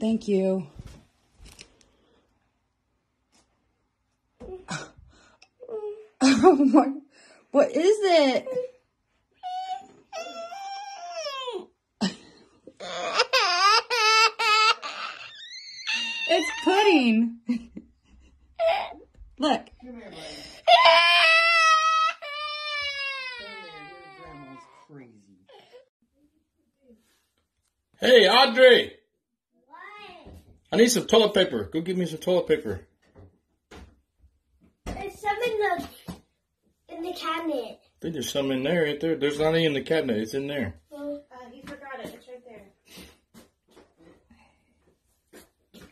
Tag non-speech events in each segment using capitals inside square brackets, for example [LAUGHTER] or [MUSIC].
Thank you. [LAUGHS] Oh my, what is it? It's pudding. Look. Hey, Audrey! I need some toilet paper. Go get me some toilet paper. There's some in the in the cabinet. I think there's some in there, right there? There's not any in the cabinet. It's in there. Well, uh, you forgot it. It's right there.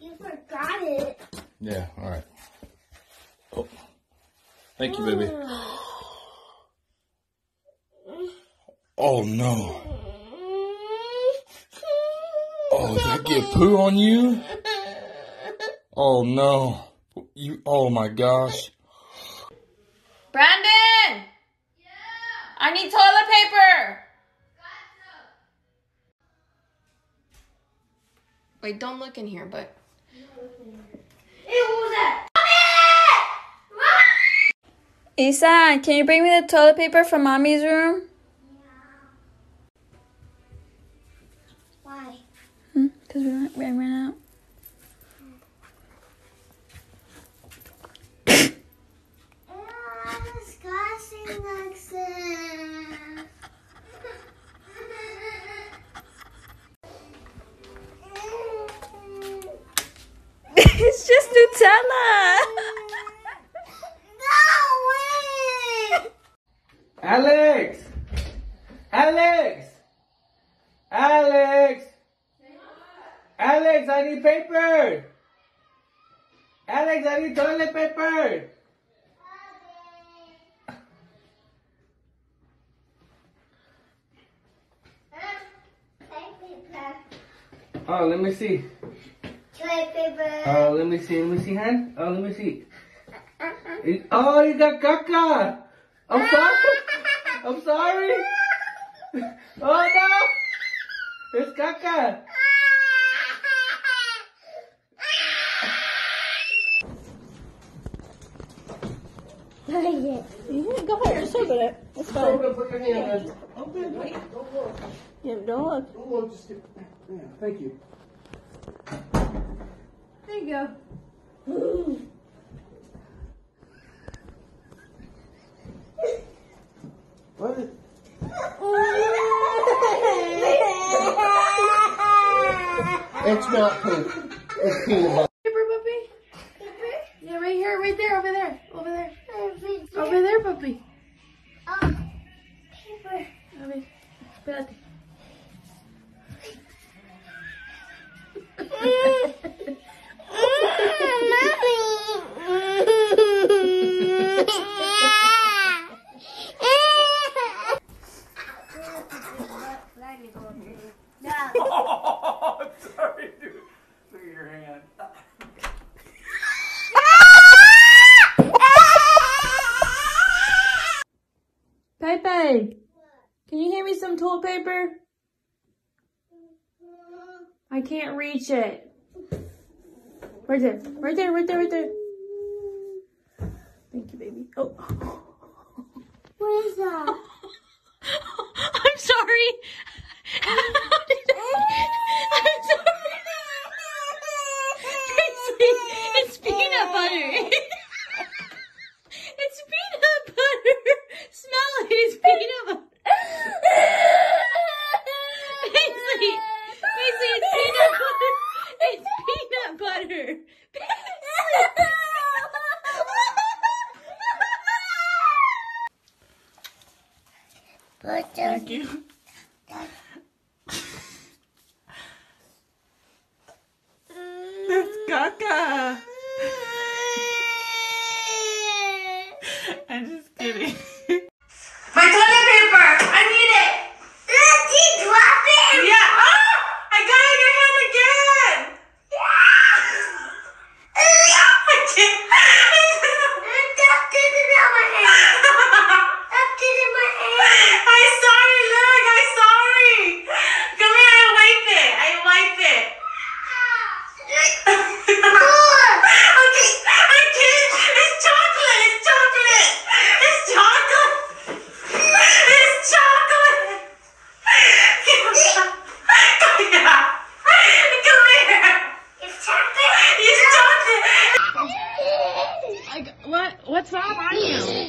You forgot it. Yeah, alright. Oh. Thank you, baby. [GASPS] Oh no. Oh, did I get poo on you? Oh no. You, oh my gosh. Brandon! Yeah? I need toilet paper! Wait, don't look in here, but. Hey, what was that? Isan, can you bring me the toilet paper from mommy's room? Why? Hmm? Because we, ran- we ran out. Oh, disgusting, Alexis. it's just Nutella! no way! Alex! Alex! Alex! Alex, I need paper! Alex, I need toilet paper! Oh, let me see. Toilet paper. Oh, let me see. Let me see, hand. Oh, let me see. Oh, you got caca. I'm [LAUGHS] sorry. I'm sorry. Oh no. It's caca. [LAUGHS] Yeah, go ahead, soak it. It's fine. Put your hand in. Yeah, don't look. Oh, just, yeah, thank you. There you go. [GASPS] [GASPS] What? It's not poop. It's peanut butter. Paper, puppy? Yeah, right here, right there, over there, over there. Over there, puppy. Oh, paper. A ver, espérate. Oh, I'm sorry, dude. Look at your hand. Pepe, can you hand me some toilet paper? I can't reach it. Right there, right there, right there, right there. Thank you, baby. Oh. What is that? [LAUGHS] I'm sorry. I'm sorry. Paisley, it's peanut butter. it's peanut butter. Smell it. It's peanut butter. Paisley, Paisley, it's peanut butter. It's peanut butter. Thank you. It's caca. I'm just kidding. My toilet paper. I need it. Look, he dropped it! Yeah. Ah! I got it in your hand again. I can't. Stop getting it on my hand! Stop getting my hand! I sorry, look, I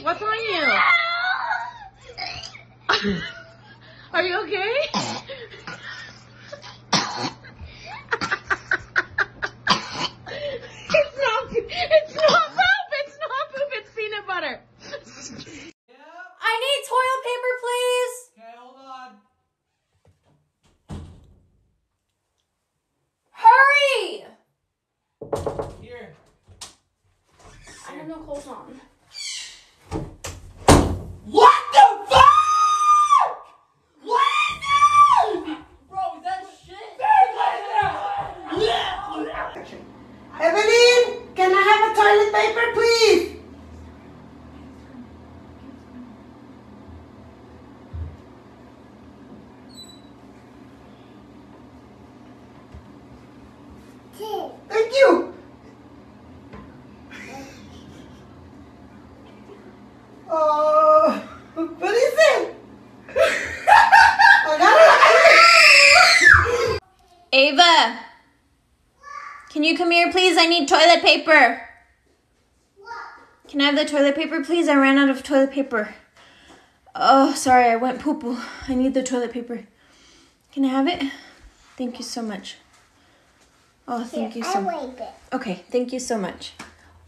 What's on you? Are you okay? it's not. It's not poop. It's not poop. It's peanut butter. I need toilet paper, please. Okay, hold on. Hurry! Here. I have no clothes on. What the fuck? What is that? Bro, that shit. Evelyn, can I have a toilet paper, please? Thank you. Oh, what is it? I got it. Ava, can you come here, please? I need toilet paper. Can I have the toilet paper, please? I ran out of toilet paper. Oh, sorry, I went poo poo. I need the toilet paper. Can I have it? Thank you so much. Oh, thank you so much. wipe it. Okay, thank you so much.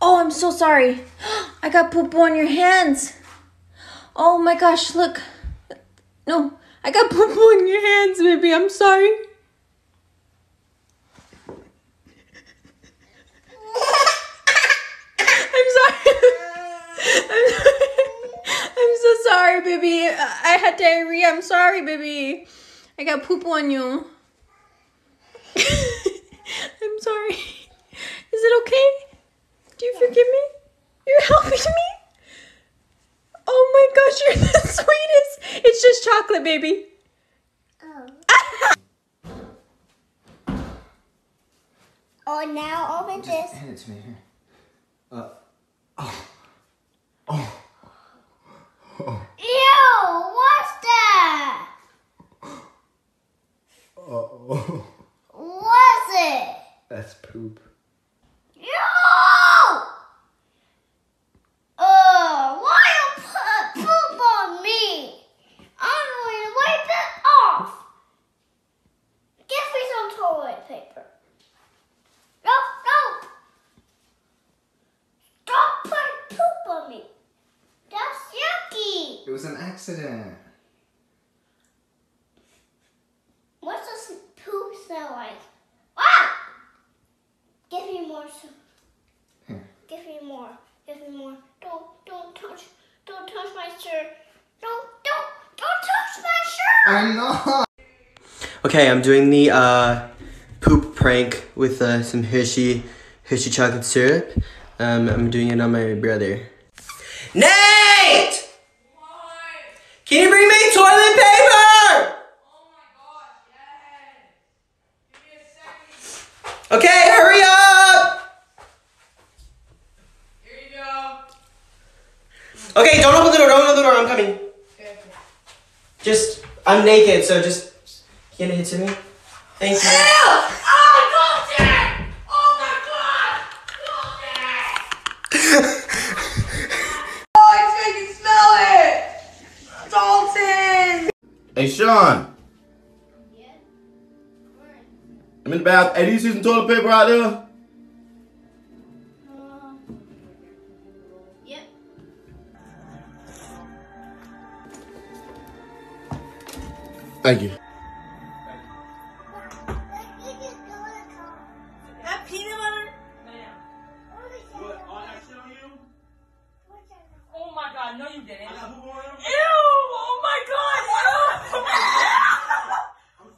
Oh, I'm so sorry. [GASPS] I got poo poo on your hands. Oh my gosh, look. No, I got poo poo on your hands, baby. I'm sorry. [LAUGHS] I'm sorry. [LAUGHS] I'm, [LAUGHS] I'm so sorry, baby. I had diarrhea. I'm sorry, baby. I got poop on you. I'm sorry. Is it okay? Do you forgive me? You're helping me? Oh my gosh, you're the [LAUGHS] sweetest. It's just chocolate, baby. Oh, [LAUGHS] oh, now open this. Hand it to me here. Uh, Ew, what's that? oh, What's it? that's poop. Ew! Uh, why you put poop on me? I'm going to wipe it off. Give me some toilet paper. No, no. Stop putting poop on me. That's yucky. It was an accident. What's this poop smell like? Ah! Give me more. some- Here. Give me more. Give me more. Don't, don't touch. Don't touch my shirt. Don't, don't, don't touch my shirt. I'm not. Okay, I'm doing the uh, poop prank with uh, some Hershey Hershey chocolate syrup. Um, I'm doing it on my brother. Nate! Can you bring me toilet paper? Okay, hurry up! Here you go. Okay, don't open the door. Don't open the door. I'm coming. Just, I'm naked, so just hand it to me. Thank you. Help! Oh, I got it! Oh my god! Got [LAUGHS] it! oh, I can smell it! Dalton! Hey, Sean. I'm in the bath. Hey, do you see some toilet paper out there? Uh, yep. Thank you. Oh my god, no you didn't. Ew! Oh my god! [LAUGHS]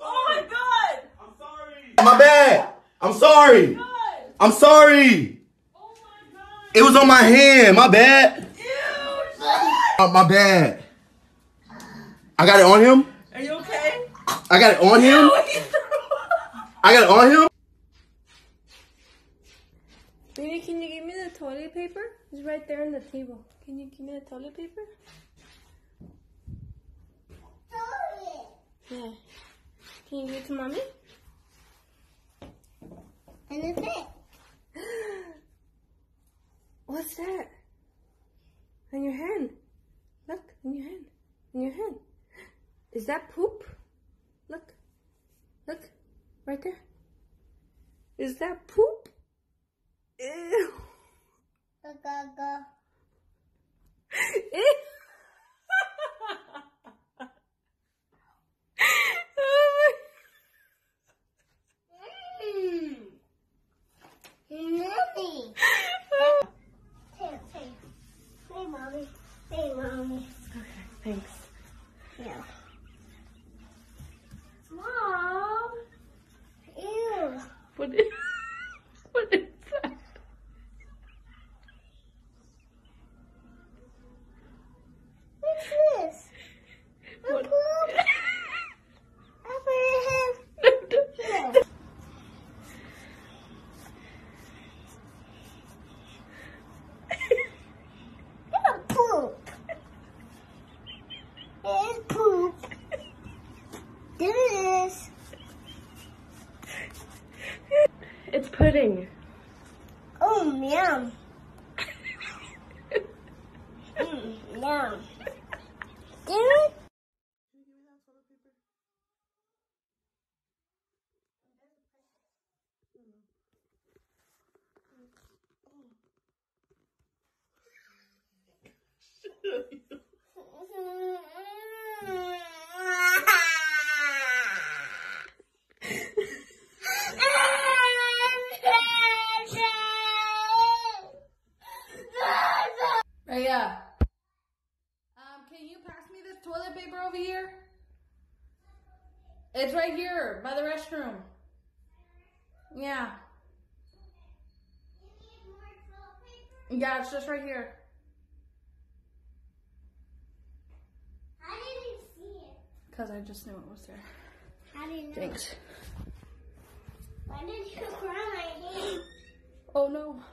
Oh my god! I'm sorry. My bad. I'm sorry. Oh I'm sorry. Oh my god. It was on my hand. My bad. Oh, my bad. I got it on him. Are you okay? I got it on him. I got it on him. Baby, can you give me the toilet paper? It's right there on the table. Can you give me the toilet paper? Toilet. Yeah. Can you give it to mommy? And it's [GASPS] it. What's that? On your hand. Look, in your hand. In your hand. Is that poop? Look. Look. Right there. Is that poop? Ew. Go, go, go. Mmm. Ew. oh Mmm. Yummy. my. Say, say. Say, mommy. Say, mommy. Thanks. Yeah. Mom. Ew. What is, what is that? What's this? A What? poop. Up your head. Yeah. It's poop. It's poop. This is. It's pudding. Oh, yum. [LAUGHS] mm, yum. Raya. Um, can you pass me this toilet paper over here? It's right here by the restroom. Yeah. Yeah, it's just right here. How did you see it? Because I just knew it was there. How did you know? Thanks. Why did you grab my hand? Oh no.